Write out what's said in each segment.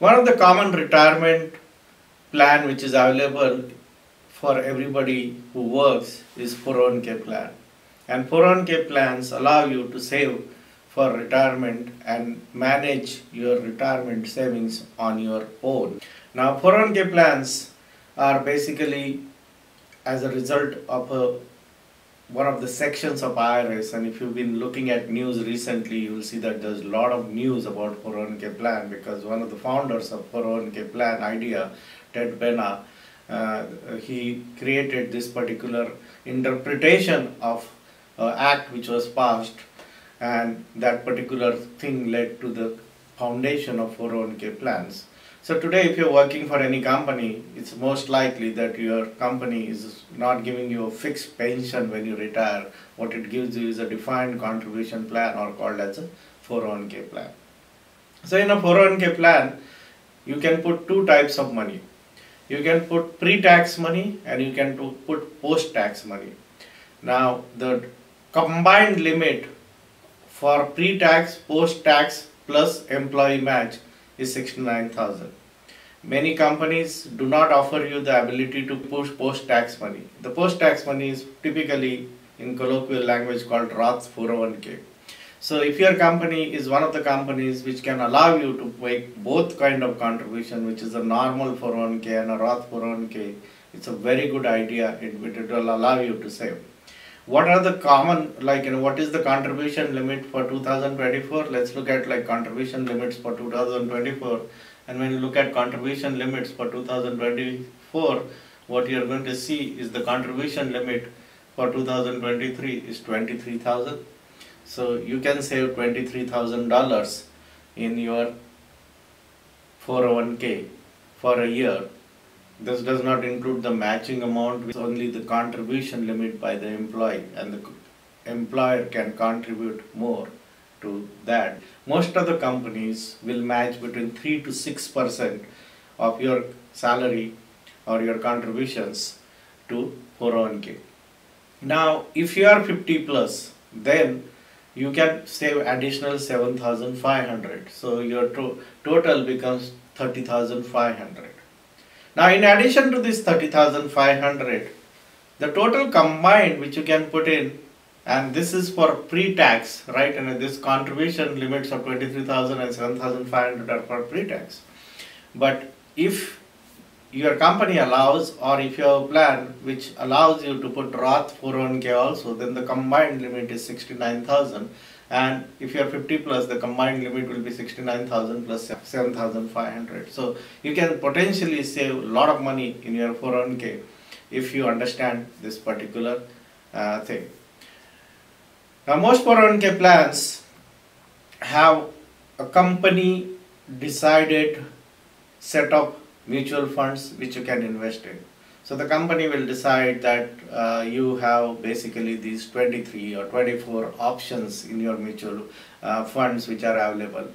One of the common retirement plan which is available for everybody who works is 401k plan. And 401k plans allow you to save for retirement and manage your retirement savings on your own. Now 401k plans are basically as a result of a one of the sections of IRS and if you've been looking at news recently you will see that there's a lot of news about 401k plan because one of the founders of 401k plan idea Ted Benna uh, he created this particular interpretation of uh, act which was passed and that particular thing led to the foundation of 401k plans so today if you're working for any company, it's most likely that your company is not giving you a fixed pension when you retire. What it gives you is a defined contribution plan or called as a 401k plan. So in a 401k plan, you can put two types of money. You can put pre-tax money and you can put post-tax money. Now the combined limit for pre-tax, post-tax plus employee match is 69,000. Many companies do not offer you the ability to push post-tax money. The post-tax money is typically in colloquial language called Roth 401k. So if your company is one of the companies which can allow you to make both kind of contribution, which is a normal 401k and a Roth 401k, it's a very good idea. It, it will allow you to save. What are the common, like, you know, what is the contribution limit for 2024? Let's look at like contribution limits for 2024. And when you look at contribution limits for 2024, what you are going to see is the contribution limit for 2023 is 23,000. So you can save $23,000 in your 401k for a year this does not include the matching amount, it's only the contribution limit by the employee and the employer can contribute more to that. Most of the companies will match between 3 to 6% of your salary or your contributions to 401k. Now, if you are 50 plus, then you can save additional 7500 so your to total becomes 30500 now in addition to this 30,500, the total combined which you can put in and this is for pre-tax, right? And this contribution limits of 23,000 and 7,500 are for pre-tax. But if your company allows or if you have a plan which allows you to put Roth 401k also, then the combined limit is 69,000 and if you are 50 plus the combined limit will be 69,000 plus 7,500 so you can potentially save a lot of money in your 401k if you understand this particular uh, thing. Now most 401k plans have a company decided set of mutual funds which you can invest in so the company will decide that uh, you have basically these 23 or 24 options in your mutual uh, funds which are available.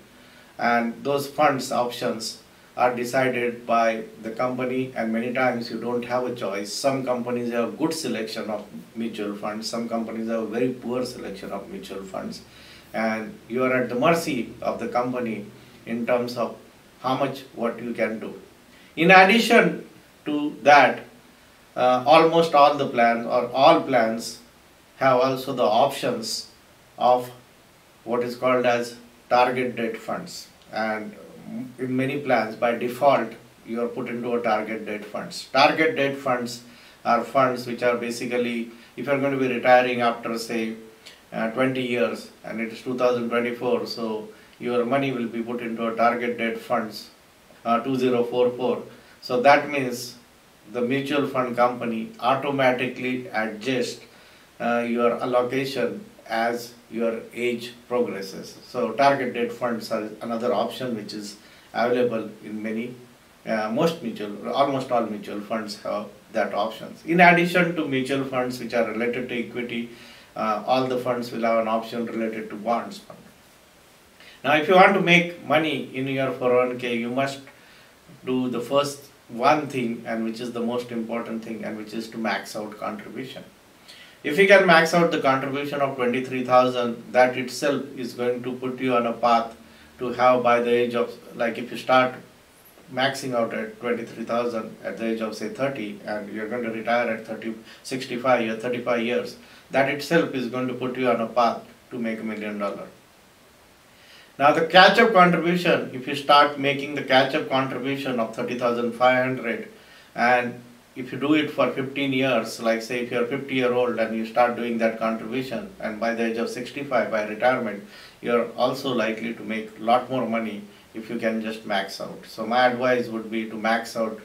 And those funds options are decided by the company and many times you don't have a choice. Some companies have good selection of mutual funds, some companies have very poor selection of mutual funds and you are at the mercy of the company in terms of how much what you can do. In addition to that, uh, almost all the plans or all plans have also the options of what is called as target date funds and in many plans by default you are put into a target date funds. Target date funds are funds which are basically if you are going to be retiring after say uh, 20 years and it is 2024 so your money will be put into a target date funds uh, 2044 so that means the mutual fund company automatically adjust uh, your allocation as your age progresses. So target date funds are another option which is available in many, uh, most mutual, almost all mutual funds have that options. In addition to mutual funds which are related to equity, uh, all the funds will have an option related to bonds. Now if you want to make money in your 401k, you must do the first one thing and which is the most important thing and which is to max out contribution. If you can max out the contribution of 23,000 that itself is going to put you on a path to have by the age of like if you start maxing out at 23,000 at the age of say 30 and you're going to retire at 30, 65 or 35 years, that itself is going to put you on a path to make a million dollar. Now the catch-up contribution, if you start making the catch-up contribution of 30,500 and if you do it for 15 years, like say if you're 50 year old and you start doing that contribution and by the age of 65 by retirement, you're also likely to make a lot more money if you can just max out. So my advice would be to max out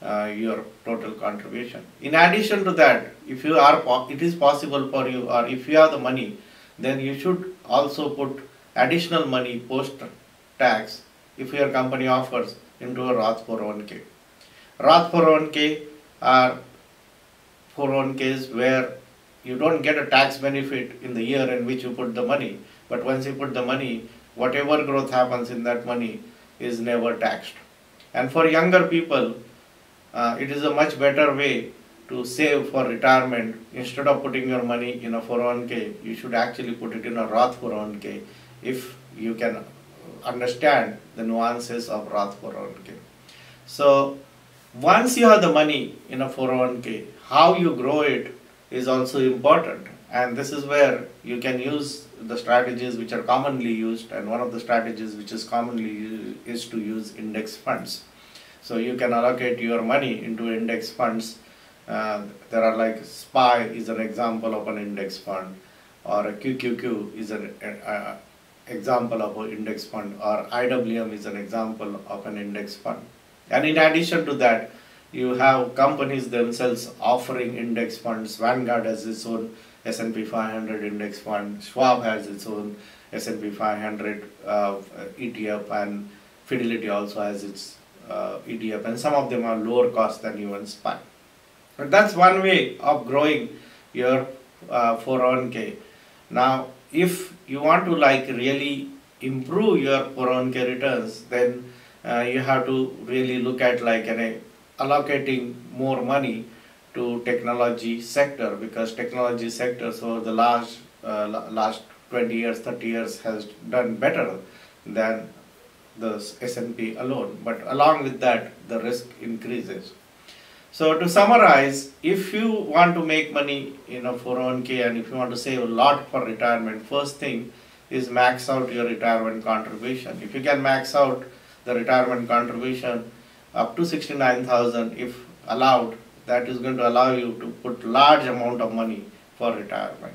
uh, your total contribution. In addition to that, if you are, it is possible for you or if you have the money, then you should also put additional money post tax if your company offers into a Roth 401k. Roth 401k are 401ks where you don't get a tax benefit in the year in which you put the money, but once you put the money, whatever growth happens in that money is never taxed. And for younger people, uh, it is a much better way to save for retirement. Instead of putting your money in a 401k, you should actually put it in a Roth 401k if you can understand the nuances of Roth 401k. So once you have the money in a 401k, how you grow it is also important. And this is where you can use the strategies which are commonly used. And one of the strategies which is commonly used is to use index funds. So you can allocate your money into index funds. Uh, there are like SPY is an example of an index fund, or a QQQ is an uh, example of an index fund, or IWM is an example of an index fund. And in addition to that, you have companies themselves offering index funds. Vanguard has its own S&P 500 index fund. Schwab has its own S&P 500 uh, ETF, and Fidelity also has its uh, ETF. And some of them are lower cost than even SPY. But that's one way of growing your uh, 401k. Now, if you want to like really improve your 401k returns, then uh, you have to really look at like an, allocating more money to technology sector because technology sectors over the last uh, last 20 years 30 years has done better than the S&P alone. But along with that the risk increases so to summarize if you want to make money in a 401k and if you want to save a lot for retirement first thing is max out your retirement contribution if you can max out the retirement contribution up to 69,000 if allowed, that is going to allow you to put large amount of money for retirement.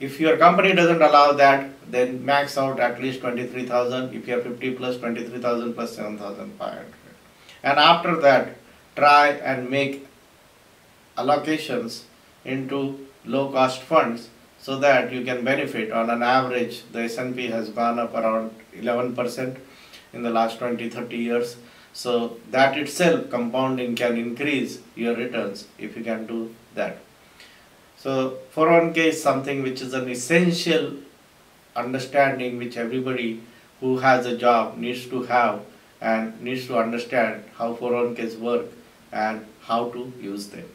If your company doesn't allow that, then max out at least 23,000. If you are 50 plus 23,000 plus 7,500. And after that, try and make allocations into low cost funds so that you can benefit. On an average the S&P has gone up around 11 percent in the last 20 30 years. So that itself compounding can increase your returns if you can do that. So 401k is something which is an essential understanding which everybody who has a job needs to have and needs to understand how 401ks work and how to use them